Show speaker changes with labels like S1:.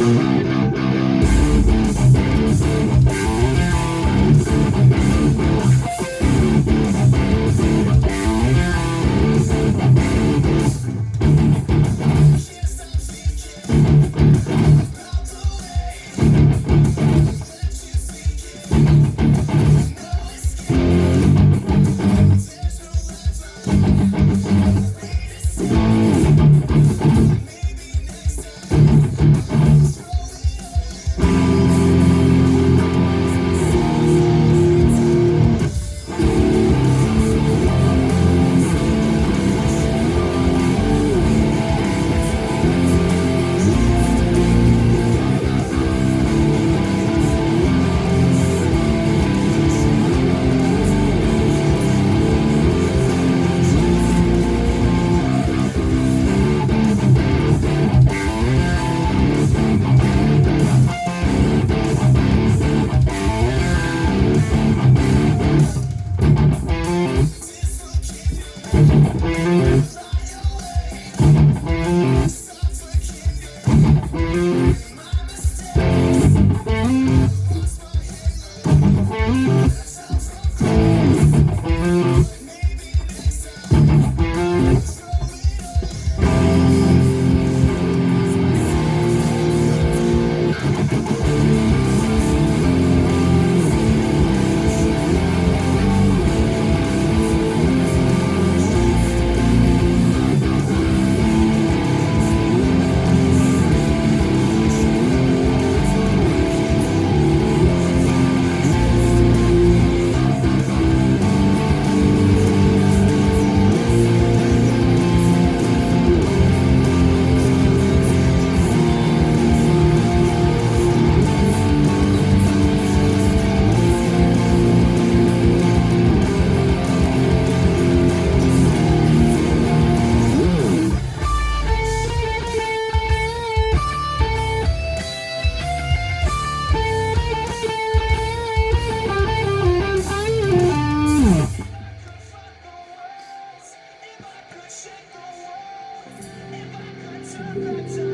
S1: Thank you.
S2: Mm-hmm.
S3: It's